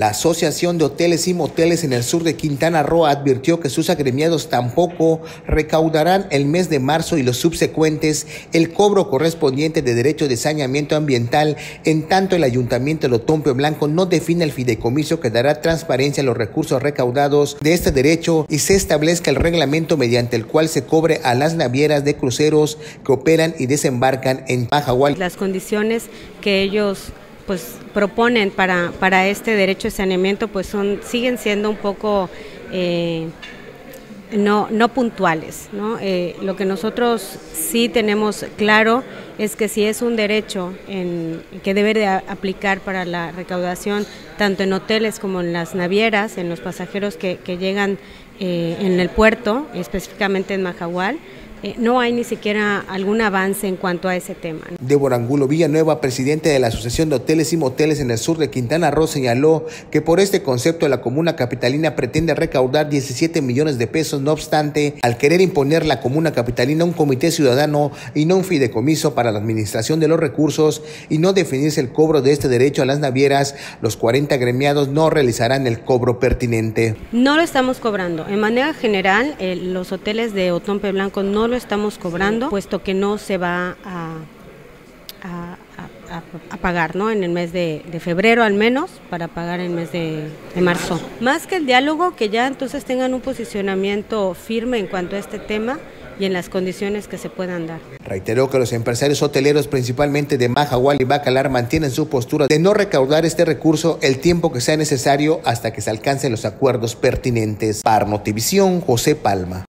La Asociación de Hoteles y Moteles en el sur de Quintana Roo advirtió que sus agremiados tampoco recaudarán el mes de marzo y los subsecuentes el cobro correspondiente de derecho de saneamiento ambiental, en tanto el Ayuntamiento de Otompio Blanco no define el fideicomiso que dará transparencia a los recursos recaudados de este derecho y se establezca el reglamento mediante el cual se cobre a las navieras de cruceros que operan y desembarcan en Pajahual. Las condiciones que ellos pues proponen para, para este derecho de saneamiento pues son siguen siendo un poco eh, no, no puntuales. ¿no? Eh, lo que nosotros sí tenemos claro es que si es un derecho en, que debe de aplicar para la recaudación tanto en hoteles como en las navieras, en los pasajeros que, que llegan eh, en el puerto, específicamente en Majahual, eh, no hay ni siquiera algún avance en cuanto a ese tema. Débora Angulo Villanueva, presidente de la Asociación de Hoteles y Moteles en el sur de Quintana Roo, señaló que por este concepto la comuna capitalina pretende recaudar 17 millones de pesos, no obstante, al querer imponer la comuna capitalina un comité ciudadano y no un fideicomiso para la administración de los recursos y no definirse el cobro de este derecho a las navieras, los 40 gremiados no realizarán el cobro pertinente. No lo estamos cobrando. En manera general, eh, los hoteles de Otompe Blanco no lo estamos cobrando, puesto que no se va a, a, pagar ¿no? en el mes de, febrero al menos, para pagar en el mes de, de marzo. Más que el diálogo, que ya entonces tengan un posicionamiento firme en cuanto a este tema y en las condiciones que se puedan dar. Reiteró que los empresarios hoteleros, principalmente de Majahual y Bacalar, mantienen su postura de no recaudar este recurso el tiempo que sea necesario hasta que se alcancen los acuerdos pertinentes. Para Notivisión, José Palma.